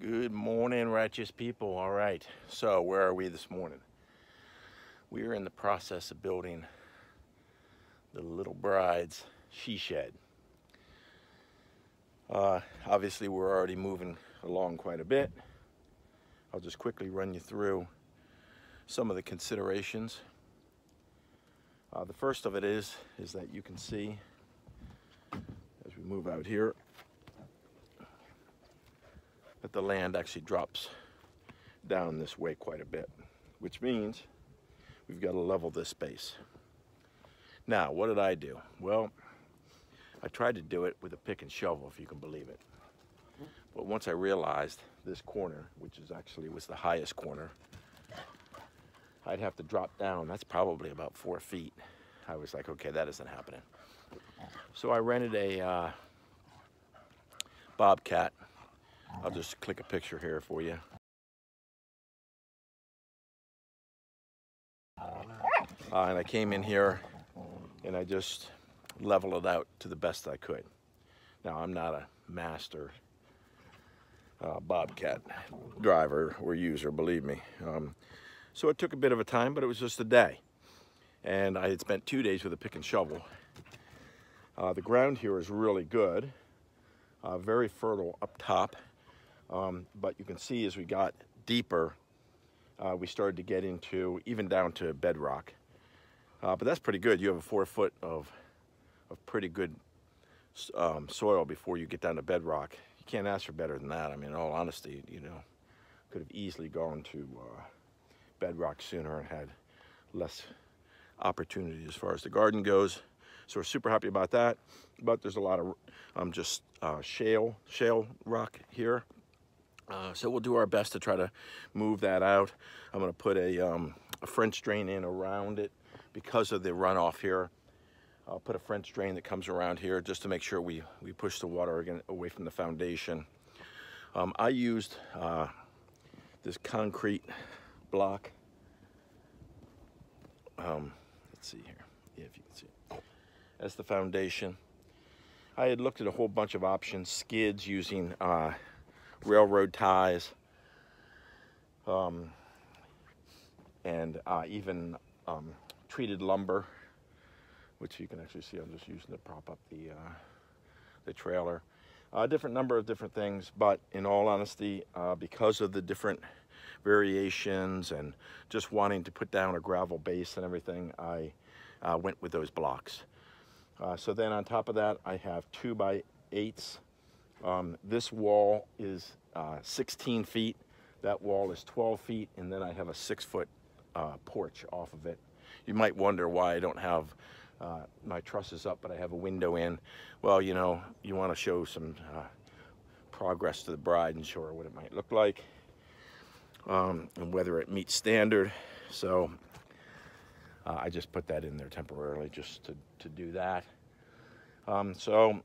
Good morning, righteous people. All right, so where are we this morning? We are in the process of building the little bride's she shed. Uh, obviously, we're already moving along quite a bit. I'll just quickly run you through some of the considerations. Uh, the first of it is, is that you can see as we move out here that the land actually drops down this way quite a bit, which means we've got to level this space. Now, what did I do? Well, I tried to do it with a pick and shovel, if you can believe it. But once I realized this corner, which is actually was the highest corner, I'd have to drop down. That's probably about four feet. I was like, okay, that isn't happening. So I rented a uh, Bobcat I'll just click a picture here for you. Uh, and I came in here and I just leveled it out to the best I could. Now I'm not a master uh, Bobcat driver or user, believe me. Um, so it took a bit of a time, but it was just a day. And I had spent two days with a pick and shovel. Uh, the ground here is really good, uh, very fertile up top. Um, but you can see as we got deeper, uh, we started to get into even down to bedrock. Uh, but that's pretty good. You have a four foot of, of pretty good um, soil before you get down to bedrock. You can't ask for better than that. I mean, in all honesty, you know, could have easily gone to uh, bedrock sooner and had less opportunity as far as the garden goes. So we're super happy about that. But there's a lot of um, just uh, shale, shale rock here. Uh, so we'll do our best to try to move that out. I'm going to put a, um, a, French drain in around it because of the runoff here. I'll put a French drain that comes around here just to make sure we, we push the water again away from the foundation. Um, I used uh, this concrete block. Um, let's see here, yeah, if you can see, as the foundation. I had looked at a whole bunch of options, skids using uh, railroad ties, um, and uh, even um, treated lumber, which you can actually see I'm just using to prop up the, uh, the trailer. A different number of different things, but in all honesty, uh, because of the different variations and just wanting to put down a gravel base and everything, I uh, went with those blocks. Uh, so then on top of that, I have two by eights um, this wall is uh, 16 feet. That wall is 12 feet, and then I have a six foot uh, porch off of it. You might wonder why I don't have uh, my trusses up, but I have a window in. Well, you know, you want to show some uh, progress to the bride and show her what it might look like um, and whether it meets standard. So uh, I just put that in there temporarily just to, to do that. Um, so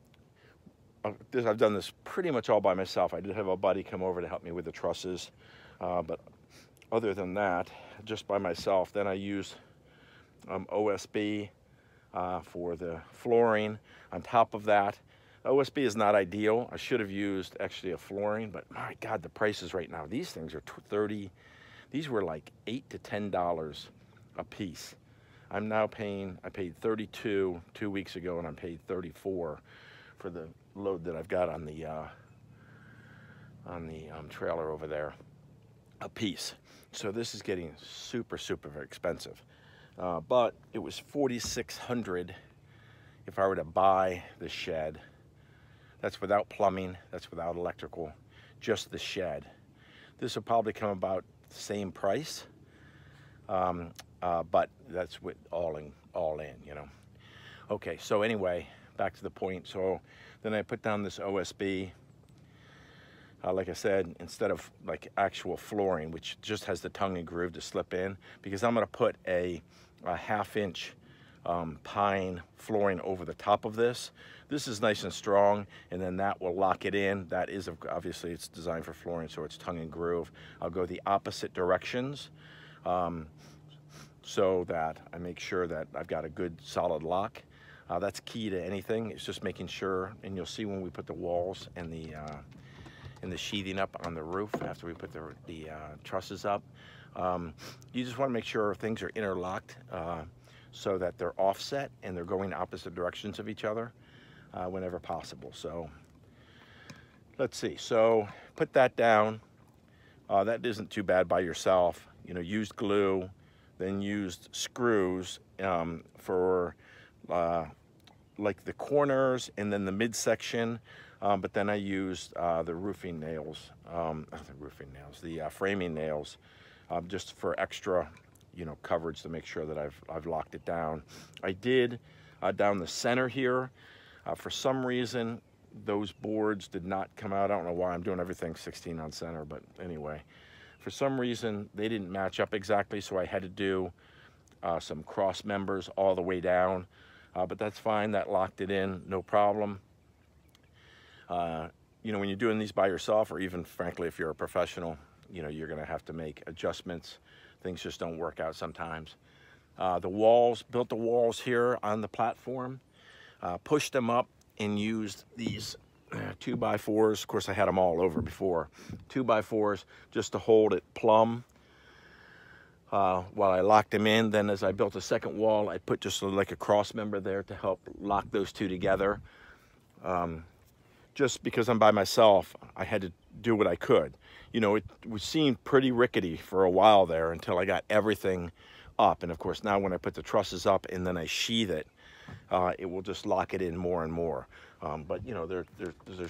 I've done this pretty much all by myself. I did have a buddy come over to help me with the trusses, uh, but other than that, just by myself. Then I used um, OSB uh, for the flooring. On top of that, OSB is not ideal. I should have used actually a flooring, but my God, the prices right now. These things are 30, these were like eight to $10 a piece. I'm now paying, I paid 32 two weeks ago and I'm paid 34 for the load that I've got on the uh, on the um, trailer over there a piece. So this is getting super, super expensive. Uh, but it was 4,600 if I were to buy the shed. That's without plumbing, that's without electrical, just the shed. This will probably come about the same price, um, uh, but that's with all in, all in, you know. Okay, so anyway, back to the point. So then I put down this OSB. Uh, like I said, instead of like actual flooring, which just has the tongue and groove to slip in, because I'm gonna put a, a half inch um, pine flooring over the top of this. This is nice and strong, and then that will lock it in. That is, obviously, it's designed for flooring, so it's tongue and groove. I'll go the opposite directions um, so that I make sure that I've got a good solid lock. Uh, that's key to anything. It's just making sure, and you'll see when we put the walls and the uh, and the sheathing up on the roof after we put the, the uh, trusses up. Um, you just want to make sure things are interlocked uh, so that they're offset and they're going opposite directions of each other uh, whenever possible. So let's see. So put that down. Uh, that isn't too bad by yourself. You know, used glue, then used screws um, for uh, like the corners and then the midsection. Um, but then I used uh, the roofing nails, um, the roofing nails, the uh, framing nails, um, just for extra, you know, coverage to make sure that I've, I've locked it down. I did uh, down the center here. Uh, for some reason, those boards did not come out. I don't know why I'm doing everything 16 on center, but anyway. For some reason, they didn't match up exactly, so I had to do uh, some cross members all the way down. Uh, but that's fine, that locked it in, no problem. Uh, you know, when you're doing these by yourself, or even frankly, if you're a professional, you know, you're gonna have to make adjustments. Things just don't work out sometimes. Uh, the walls, built the walls here on the platform, uh, pushed them up and used these uh, two by fours. Of course, I had them all over before. Two by fours just to hold it plumb uh, while I locked them in. Then as I built a second wall, I put just like a cross member there to help lock those two together. Um, just because I'm by myself, I had to do what I could. You know, it was seemed pretty rickety for a while there until I got everything up. And of course, now when I put the trusses up and then I sheathe it, uh, it will just lock it in more and more. Um, but you know, they're, they're, they're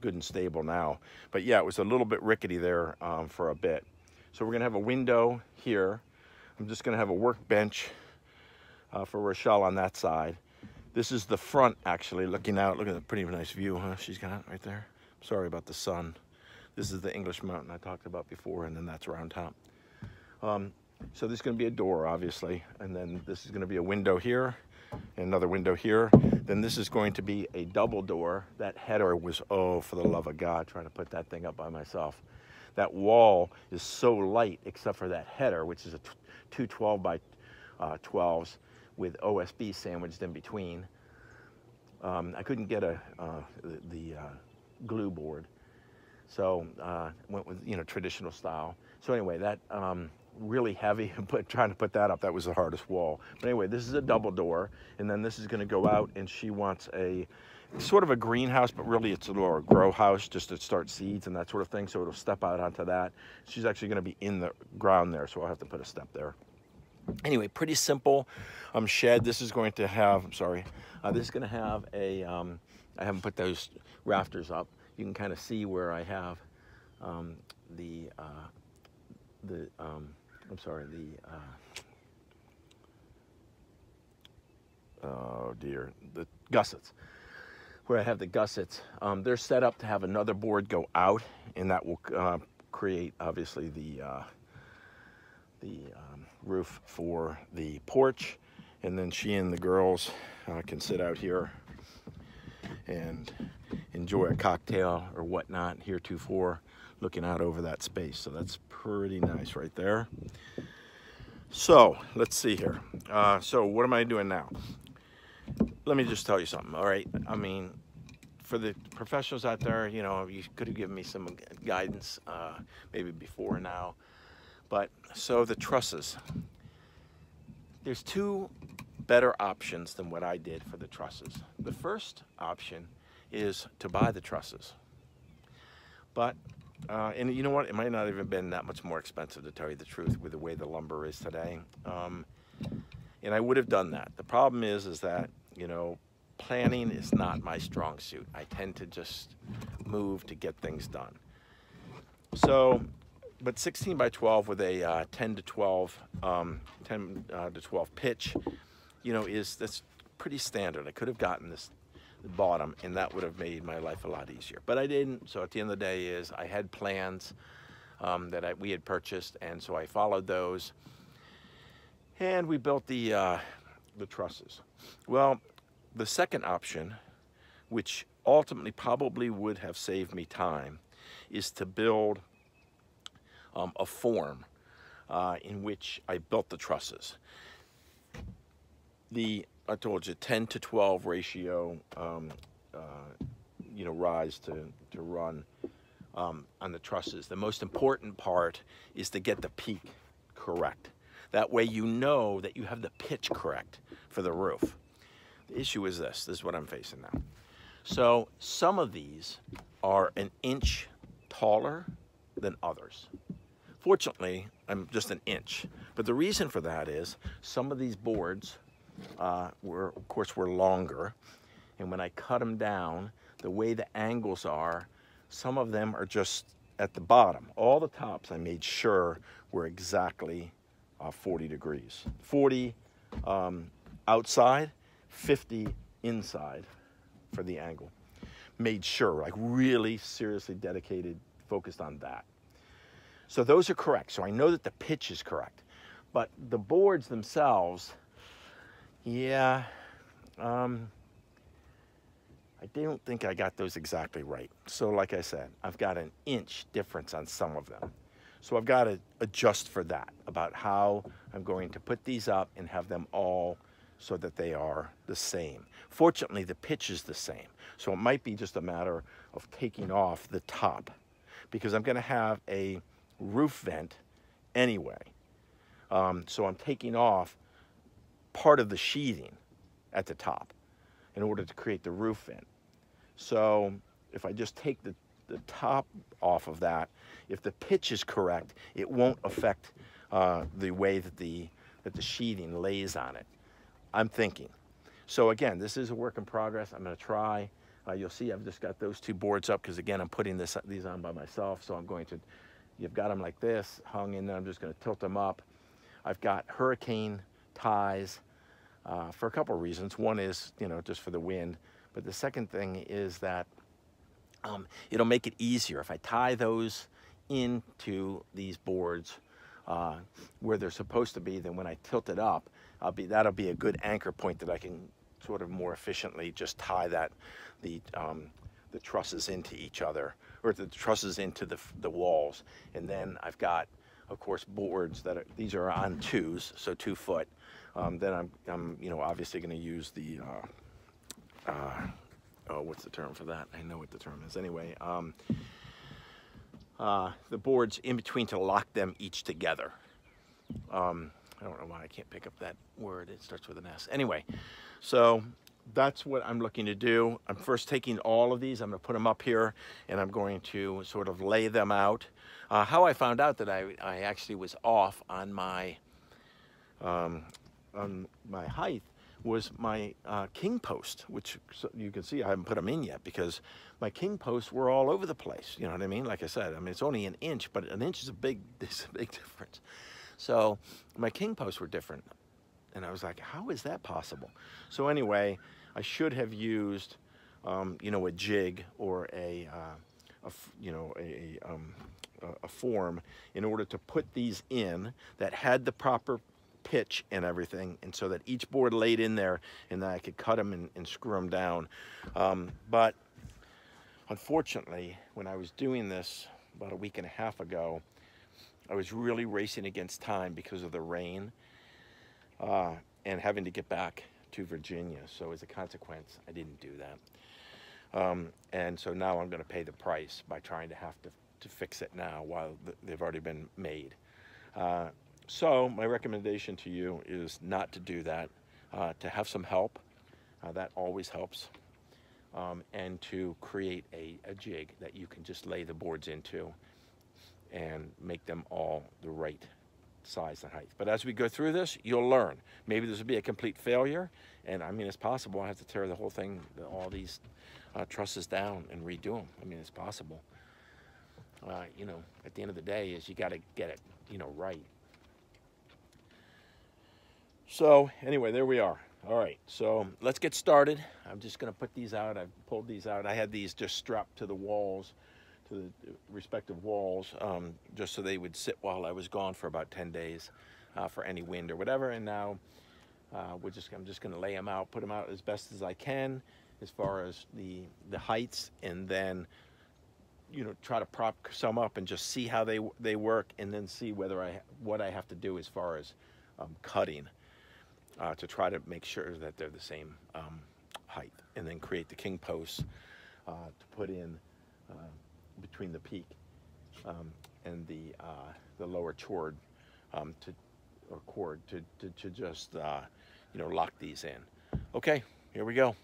good and stable now. But yeah, it was a little bit rickety there um, for a bit. So we're gonna have a window here. I'm just gonna have a workbench uh, for Rochelle on that side. This is the front actually looking out. Look at the pretty nice view, huh? She's got right there. Sorry about the sun. This is the English mountain I talked about before, and then that's Round Top. Um, so there's gonna be a door, obviously, and then this is gonna be a window here, another window here. Then this is going to be a double door. That header was, oh, for the love of God, trying to put that thing up by myself. That wall is so light except for that header, which is a 212 by uh, 12s with OSB sandwiched in between. Um, I couldn't get a uh, the, the uh, glue board, so uh, went with you know traditional style. So anyway, that um, really heavy, but trying to put that up, that was the hardest wall. But anyway, this is a double door, and then this is gonna go out, and she wants a, sort of a greenhouse, but really it's a little grow house just to start seeds and that sort of thing, so it'll step out onto that. She's actually gonna be in the ground there, so I'll have to put a step there. Anyway, pretty simple um, shed. This is going to have, I'm sorry, uh, this is gonna have a. Um, I haven't put those rafters up. You can kind of see where I have um, the, uh, the um, I'm sorry, the, uh, oh dear, the gussets, where I have the gussets. Um, they're set up to have another board go out, and that will uh, create, obviously, the, uh, the um, roof for the porch. And then she and the girls uh, can sit out here and enjoy a cocktail or whatnot heretofore looking out over that space. So that's pretty nice right there. So let's see here. Uh, so what am I doing now? Let me just tell you something. All right. I mean, for the professionals out there, you know, you could have given me some guidance uh, maybe before now. But so the trusses. There's two better options than what I did for the trusses. The first option is to buy the trusses. But uh, and you know what? It might not even been that much more expensive to tell you the truth with the way the lumber is today. Um, and I would have done that. The problem is, is that, you know, planning is not my strong suit. I tend to just move to get things done. So, but 16 by 12 with a uh, 10 to 12, um, 10 uh, to 12 pitch, you know, is that's pretty standard. I could have gotten this the bottom and that would have made my life a lot easier. But I didn't, so at the end of the day is I had plans um, that I, we had purchased and so I followed those and we built the, uh, the trusses. Well, the second option, which ultimately probably would have saved me time, is to build um, a form uh, in which I built the trusses. The I told you, 10 to 12 ratio, um, uh, you know, rise to, to run um, on the trusses. The most important part is to get the peak correct. That way you know that you have the pitch correct for the roof. The issue is this, this is what I'm facing now. So some of these are an inch taller than others. Fortunately, I'm just an inch. But the reason for that is some of these boards uh, were, of course, were longer. And when I cut them down, the way the angles are, some of them are just at the bottom. All the tops I made sure were exactly uh, 40 degrees. 40 um, outside, 50 inside for the angle. Made sure, like really seriously dedicated, focused on that. So those are correct. So I know that the pitch is correct. But the boards themselves, yeah, um, I don't think I got those exactly right. So like I said, I've got an inch difference on some of them. So I've got to adjust for that about how I'm going to put these up and have them all so that they are the same. Fortunately, the pitch is the same. So it might be just a matter of taking off the top because I'm gonna have a roof vent anyway. Um, so I'm taking off part of the sheathing at the top in order to create the roof vent. So if I just take the, the top off of that, if the pitch is correct, it won't affect uh, the way that the, that the sheathing lays on it. I'm thinking. So again, this is a work in progress. I'm gonna try. Uh, you'll see I've just got those two boards up because again, I'm putting this, these on by myself. So I'm going to, you've got them like this hung in there. I'm just gonna tilt them up. I've got hurricane ties uh, for a couple of reasons. One is, you know, just for the wind. But the second thing is that um, it'll make it easier. If I tie those into these boards uh, where they're supposed to be, then when I tilt it up, I'll be, that'll be a good anchor point that I can sort of more efficiently just tie that, the, um, the trusses into each other, or the trusses into the, the walls. And then I've got, of course, boards that are, these are on twos, so two foot. Um, then I'm, I'm, you know, obviously going to use the, uh, uh, oh, what's the term for that? I know what the term is. Anyway, um, uh, the boards in between to lock them each together. Um, I don't know why I can't pick up that word. It starts with an S. Anyway, so that's what I'm looking to do. I'm first taking all of these, I'm gonna put them up here and I'm going to sort of lay them out. Uh, how I found out that I, I actually was off on my, um, on my height was my uh, king post, which you can see I haven't put them in yet because my king posts were all over the place. You know what I mean? Like I said, I mean, it's only an inch, but an inch is a big, is a big difference. So my king posts were different. And I was like, how is that possible? So anyway, I should have used, um, you know, a jig or a, uh, a you know, a, um, a form in order to put these in that had the proper pitch and everything and so that each board laid in there and then I could cut them and, and screw them down. Um, but unfortunately, when I was doing this about a week and a half ago, I was really racing against time because of the rain uh, and having to get back to Virginia. So as a consequence, I didn't do that. Um, and so now I'm going to pay the price by trying to have to, to fix it now while th they've already been made. Uh, so my recommendation to you is not to do that, uh, to have some help. Uh, that always helps. Um, and to create a, a jig that you can just lay the boards into and make them all the right size and height. But as we go through this, you'll learn. Maybe this will be a complete failure, and I mean, it's possible I have to tear the whole thing, all these uh, trusses down and redo them. I mean, it's possible. Uh, you know, at the end of the day is you got to get it, you know, right. So anyway, there we are. All right, so let's get started. I'm just gonna put these out. I've pulled these out. I had these just strapped to the walls to the respective walls um, just so they would sit while I was gone for about 10 days uh, for any wind or whatever. And now uh, we're just, I'm just gonna lay them out, put them out as best as I can as far as the, the heights and then you know try to prop some up and just see how they they work and then see whether I what I have to do as far as um, cutting uh, to try to make sure that they're the same um, height and then create the king posts uh, to put in uh, between the peak um, and the uh, the lower chord um, to or cord to, to, to just uh, you know lock these in. Okay, here we go.